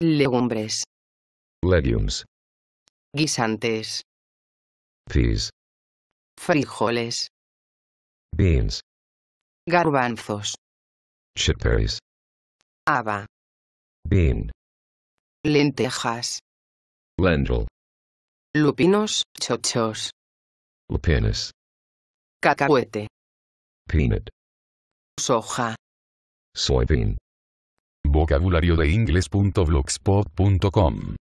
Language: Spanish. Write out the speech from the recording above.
legumbres, legumes, guisantes, peas, frijoles, beans, garbanzos, chickpeas, haba, bean, lentejas, lentil, lupinos, chochos, lupinus, cacahuete, peanut, soja. soybean. Vocabulario de inglés.blogspot.com